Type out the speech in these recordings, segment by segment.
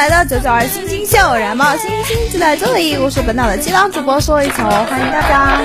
来到九九二星星秀，燃爆星星就在这里。我是本档的七档主播说一球，欢迎大家。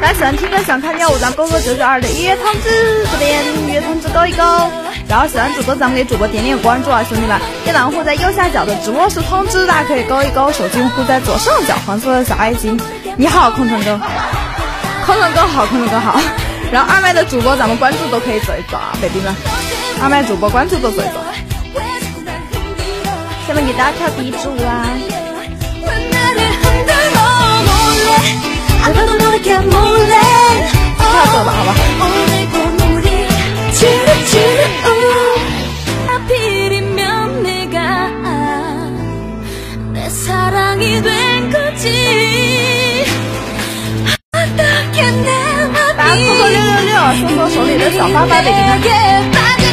大家喜欢听歌、想看跳舞，咱勾勾九九二的预约通知，这边预约通知勾一勾。然后喜欢主播，咱们给主播点点关注啊，兄弟们！电脑用户在右下角的直播室通知，大家可以勾一勾；手机用户在左上角黄色的小爱心。你好，空城哥，空城哥好，空城哥好。然后二麦的主播，咱们关注都可以走一走啊，baby 们。二麦主播关注都走一走。下面给大家跳第一支舞啊！跳走吧，好吧。大家扣扣六六六，说说手里的小花花得给他。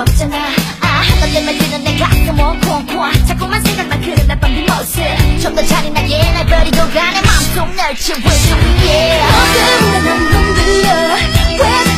없잖아. 아 때문에 드는 내 가슴 콩콩. 자꾸만 생각만 그런 나쁜 뒷모습. 좀더 잔인하게 날 버리고 가내 맘속 널수 위해 어둠에 난 흔들려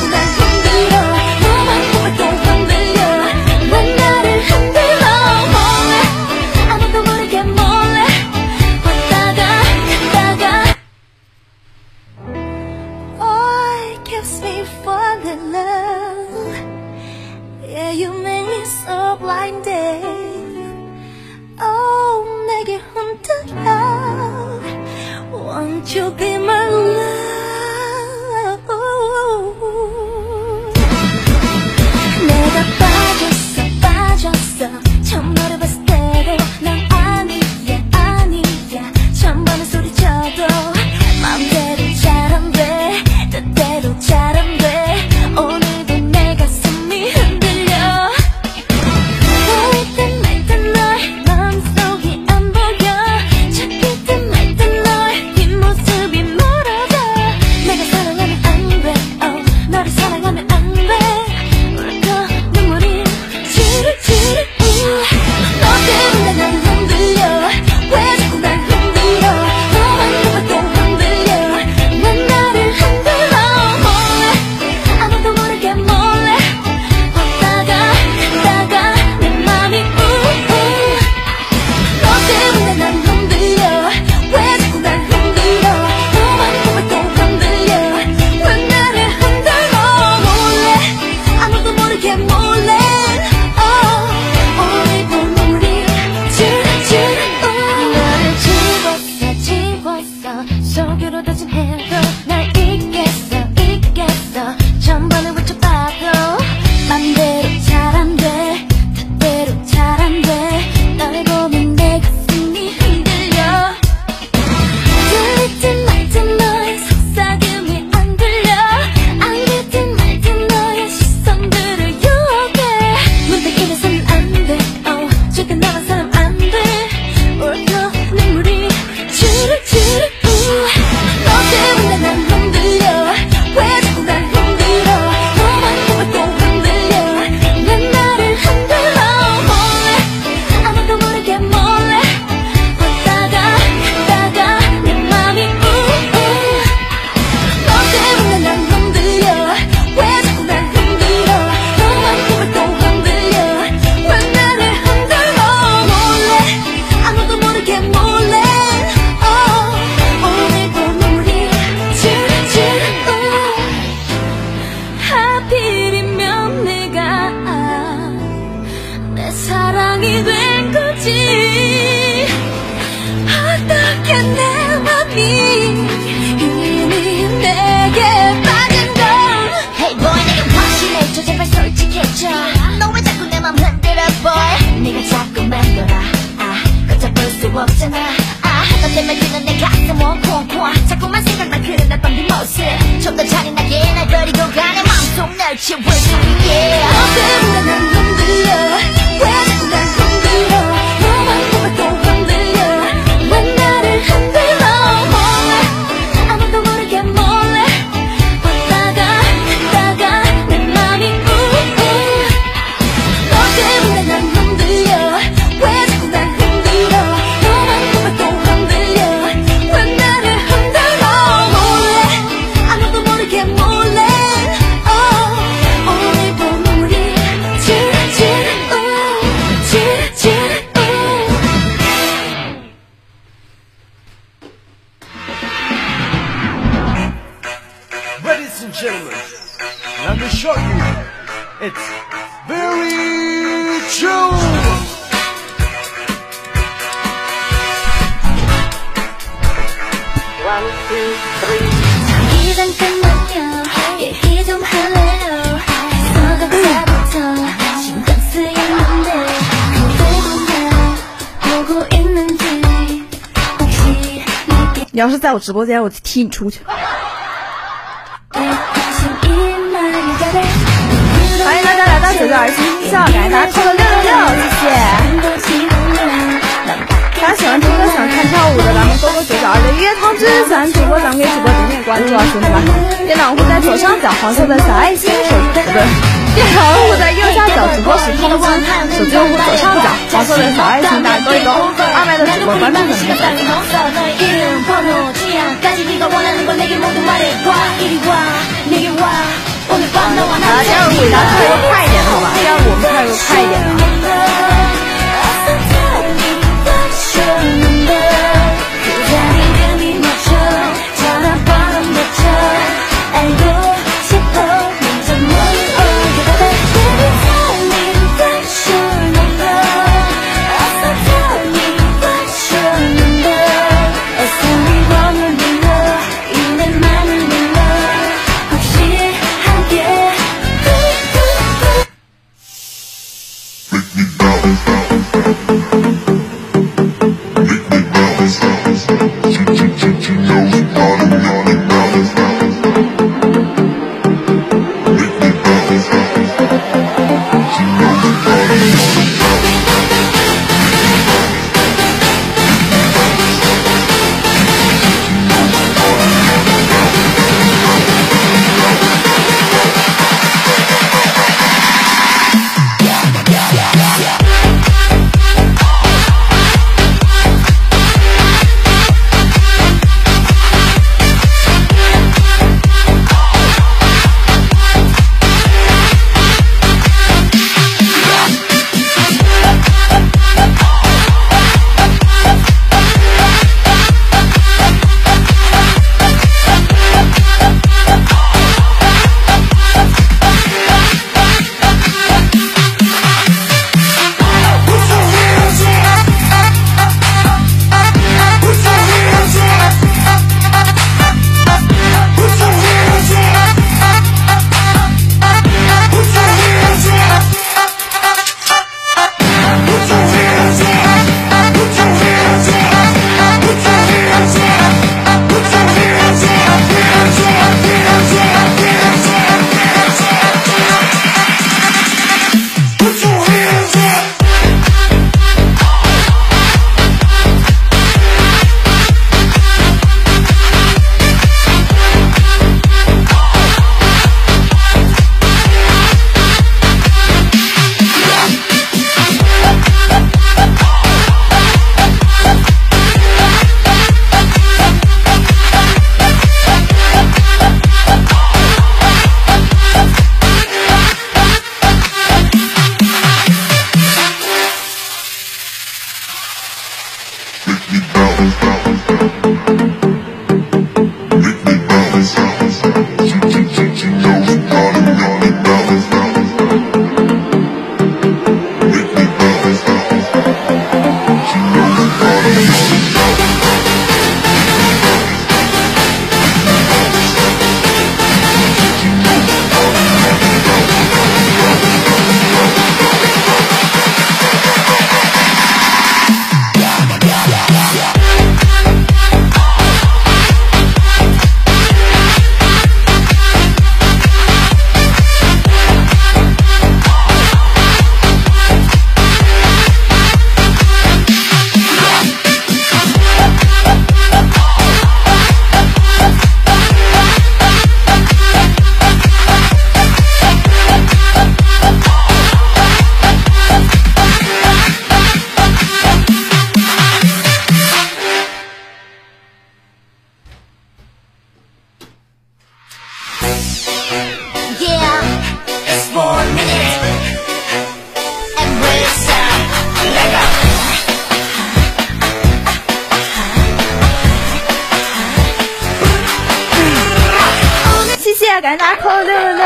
수 없잖아. 아 하던 데만 드는 내 가슴 원콩콩. 자꾸만 생각만 그런 어떤 네 모습. 좀 더 잔인하게 날 버리고 가네 마음속 날 채워줄게. 어때 불안한 놈들이야 你要是在我直播间，我就踢你出去。欢迎大家来到九九二星星笑，感谢大家扣了六六六，谢谢。大家喜欢听歌、喜欢看跳舞的，咱们勾勾九九二的预约通知。喜欢主播，咱们给主播点点关注啊，兄弟们！电脑会在左上角黄色的小爱心，手不对，电脑户在右下角直播时通知，手机用户左上角黄色的小爱心，打勾一勾。二麦的主播关注怎么好了，第二个轨道跳一个快一点，好吧？第二个我们跳一个快一点的。knows. She, she, she, she knows all 大家扣六六六，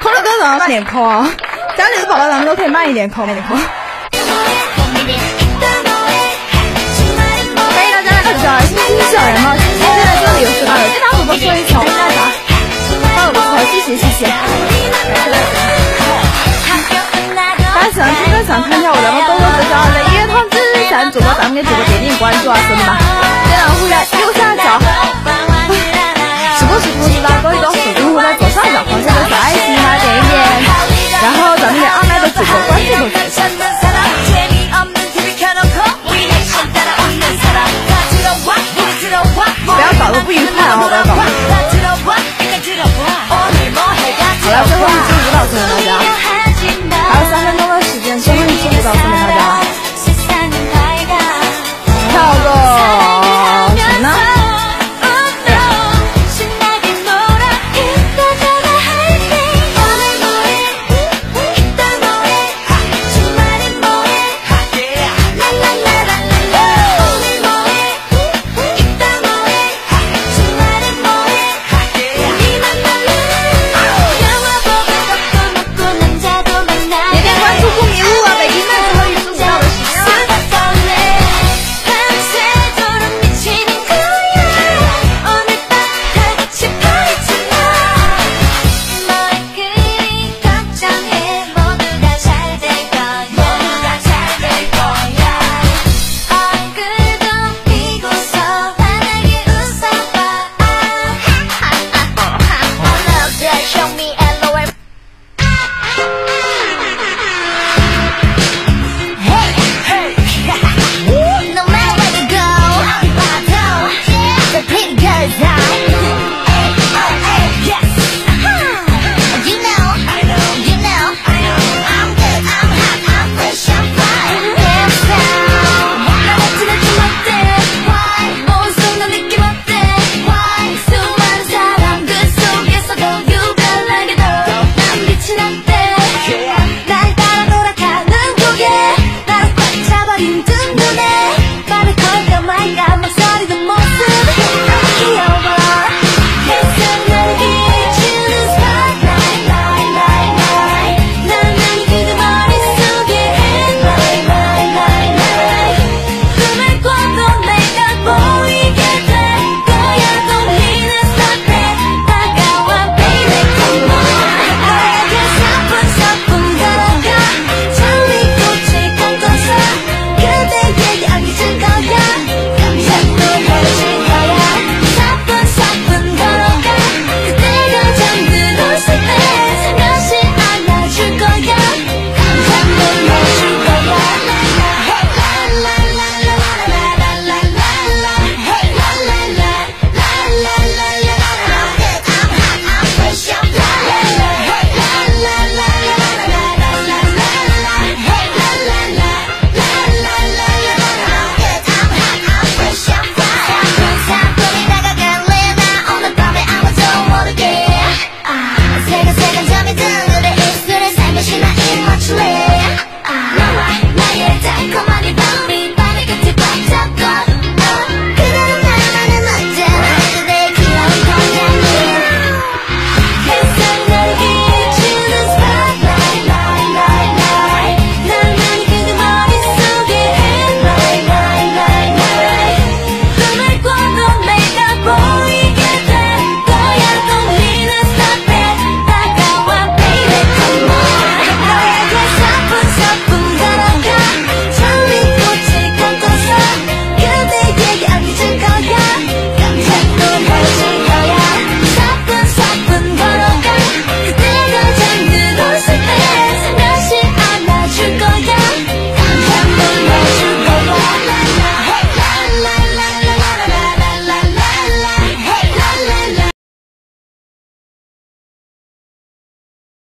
扣了多少慢点扣啊！家里的宝宝咱们都可以慢一点扣，慢点扣。欢迎大家来到这儿，星星小人吗？星星在这里有事吧？有这张主播说一球，大家帮我个扣，谢谢谢谢。大家喜欢听歌想看跳舞，咱们多多指教的音乐通 ahora